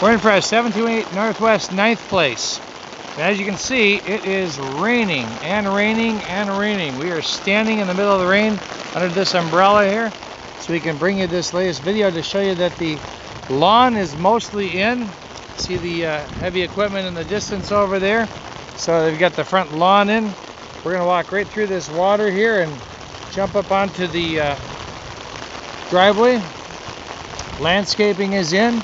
We're in for a 728 Northwest 9th place. And as you can see, it is raining and raining and raining. We are standing in the middle of the rain under this umbrella here so we can bring you this latest video to show you that the lawn is mostly in. See the uh, heavy equipment in the distance over there. So they've got the front lawn in. We're going to walk right through this water here and jump up onto the uh, driveway. Landscaping is in.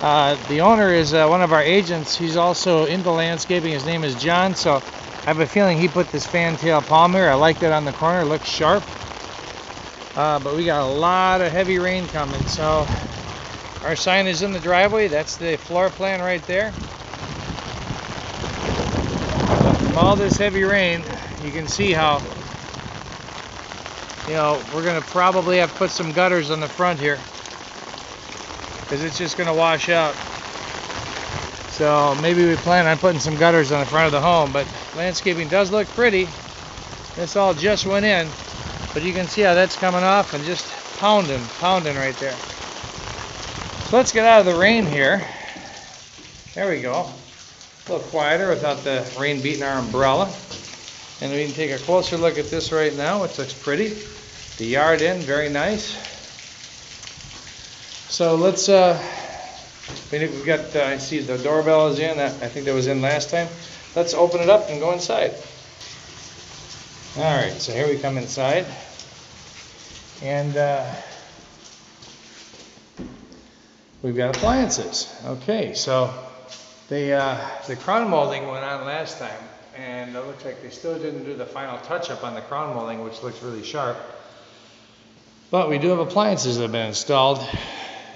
Uh, the owner is uh, one of our agents. He's also into landscaping. His name is John. So I have a feeling he put this fantail palm here. I like that on the corner. Looks sharp. Uh, but we got a lot of heavy rain coming. So our sign is in the driveway. That's the floor plan right there. From all this heavy rain, you can see how you know, we're going to probably have to put some gutters on the front here because it's just going to wash out. So maybe we plan on putting some gutters on the front of the home, but landscaping does look pretty. This all just went in, but you can see how that's coming off and just pounding, pounding right there. So let's get out of the rain here. There we go. A little quieter without the rain beating our umbrella. And we can take a closer look at this right now, which looks pretty. The yard in, very nice. So let's, uh, we've got, uh, I see the doorbell is in, I think that was in last time. Let's open it up and go inside. All right, so here we come inside. And uh, we've got appliances. Okay, so the, uh, the crown molding went on last time, and it looks like they still didn't do the final touch-up on the crown molding, which looks really sharp. But we do have appliances that have been installed.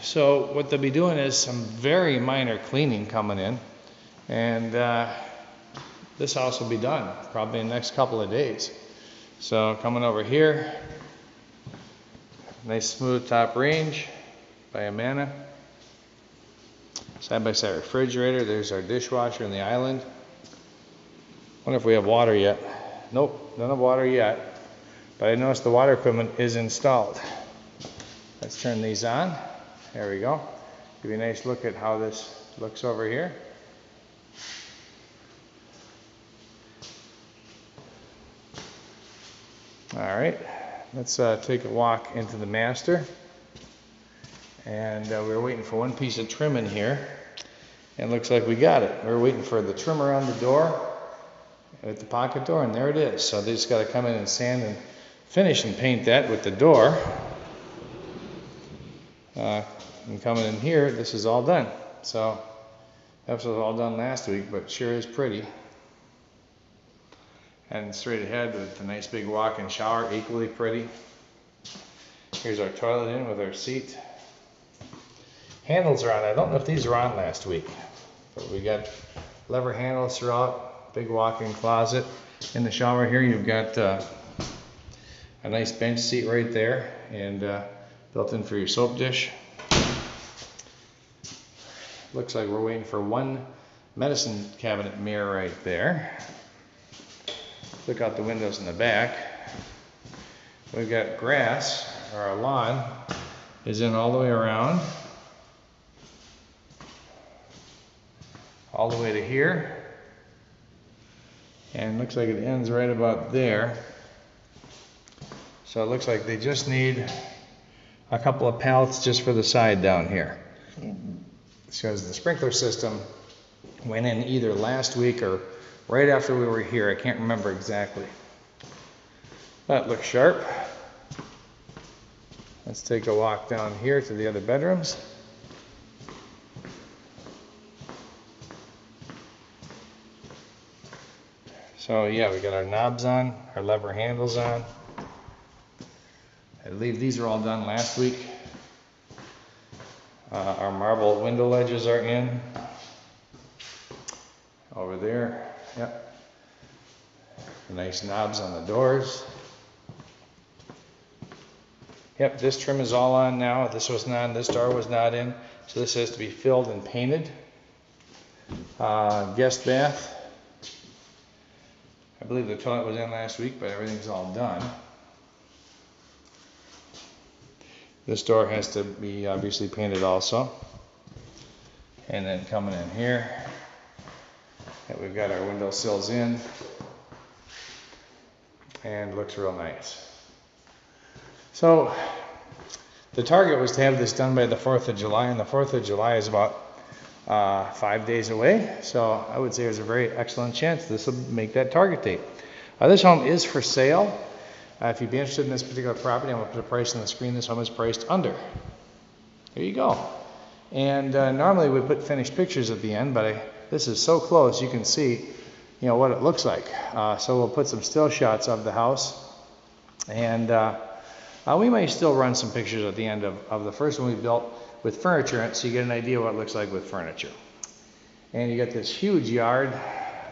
So what they'll be doing is some very minor cleaning coming in. And uh, this house will be done probably in the next couple of days. So coming over here, nice smooth top range by Amana. Side by side refrigerator. There's our dishwasher in the island. Wonder if we have water yet. Nope, none of water yet. But I noticed the water equipment is installed. Let's turn these on. There we go. Give you a nice look at how this looks over here. All right, let's uh, take a walk into the master. And uh, we are waiting for one piece of trim in here. And looks like we got it. We are waiting for the trimmer on the door at the pocket door, and there it is. So they just got to come in and sand and finish and paint that with the door. Uh, and coming in here, this is all done. So that was all done last week, but sure is pretty. And straight ahead with a nice big walk-in shower, equally pretty. Here's our toilet in with our seat. Handles are on. I don't know if these were on last week, but we got lever handles throughout. Big walk-in closet. In the shower here, you've got uh, a nice bench seat right there and uh, built in for your soap dish. Looks like we're waiting for one medicine cabinet mirror right there. Look out the windows in the back. We've got grass, or our lawn is in all the way around. All the way to here. And looks like it ends right about there. So it looks like they just need a couple of pallets just for the side down here. Because the sprinkler system went in either last week or right after we were here. I can't remember exactly. That looks sharp. Let's take a walk down here to the other bedrooms. So yeah, we got our knobs on, our lever handles on. I believe these are all done last week. Uh, our marble window ledges are in. Over there, yep. The nice knobs on the doors. Yep, this trim is all on now. This was not, this door was not in. So this has to be filled and painted. Uh, guest bath. I believe the toilet was in last week, but everything's all done. This door has to be obviously painted also. And then coming in here, and we've got our window sills in. And looks real nice. So the target was to have this done by the 4th of July, and the 4th of July is about uh, five days away. So I would say there's a very excellent chance this will make that target date. Uh, this home is for sale. Uh, if you'd be interested in this particular property, I'm going to put a price on the screen. This home is priced under. There you go. And uh, normally we put finished pictures at the end, but I, this is so close you can see, you know, what it looks like. Uh, so we'll put some still shots of the house, and uh, uh, we may still run some pictures at the end of, of the first one we built with furniture, so you get an idea what it looks like with furniture. And you got this huge yard,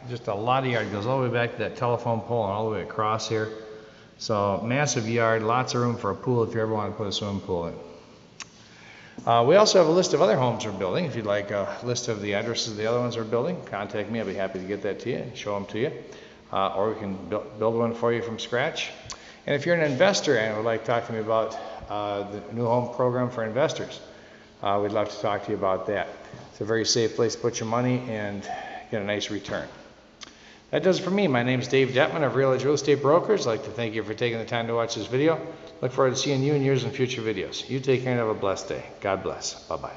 just a lot of yard, goes all the way back to that telephone pole and all the way across here. So massive yard, lots of room for a pool if you ever want to put a swimming pool in. Uh, we also have a list of other homes we're building. If you'd like a list of the addresses of the other ones we're building, contact me. I'll be happy to get that to you and show them to you. Uh, or we can build, build one for you from scratch. And if you're an investor and would like to talk to me about uh, the new home program for investors, uh, we'd love to talk to you about that. It's a very safe place to put your money and get a nice return. That does it for me. My name is Dave Dettmann of Real Edge Real Estate Brokers. I'd like to thank you for taking the time to watch this video. Look forward to seeing you in yours and future videos. You take care and have a blessed day. God bless. Bye-bye.